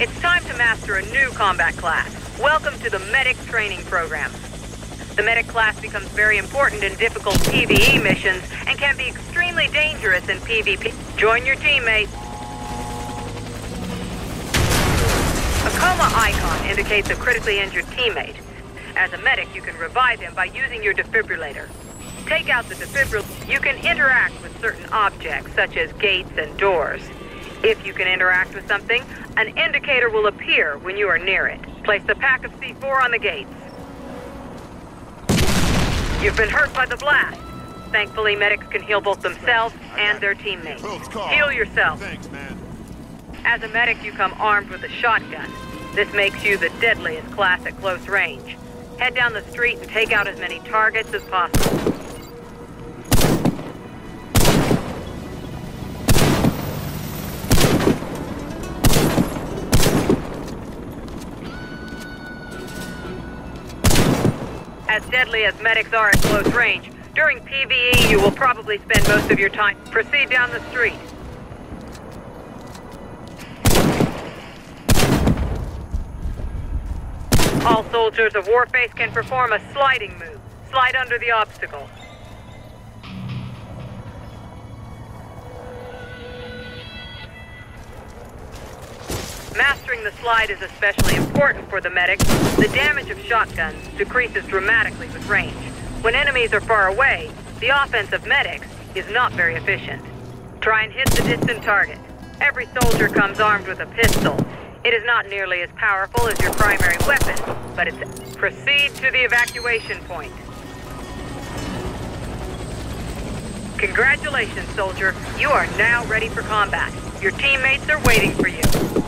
It's time to master a new combat class. Welcome to the Medic Training Program. The Medic class becomes very important in difficult PvE missions and can be extremely dangerous in PvP. Join your teammates. A coma icon indicates a critically injured teammate. As a medic, you can revive him by using your defibrillator. Take out the defibrillator. You can interact with certain objects, such as gates and doors. If you can interact with something, an indicator will appear when you are near it. Place the pack of C4 on the gates. You've been hurt by the blast. Thankfully, medics can heal both themselves and their teammates. Heal yourself. Thanks, man. As a medic, you come armed with a shotgun. This makes you the deadliest class at close range. Head down the street and take out as many targets as possible. As deadly as medics are at close range, during PvE you will probably spend most of your time. Proceed down the street. All soldiers of Warface can perform a sliding move. Slide under the obstacle. Mastering the slide is especially important for the medic. The damage of shotguns decreases dramatically with range. When enemies are far away, the offense of medics is not very efficient. Try and hit the distant target. Every soldier comes armed with a pistol. It is not nearly as powerful as your primary weapon, but it's... Proceed to the evacuation point. Congratulations, soldier. You are now ready for combat. Your teammates are waiting for you.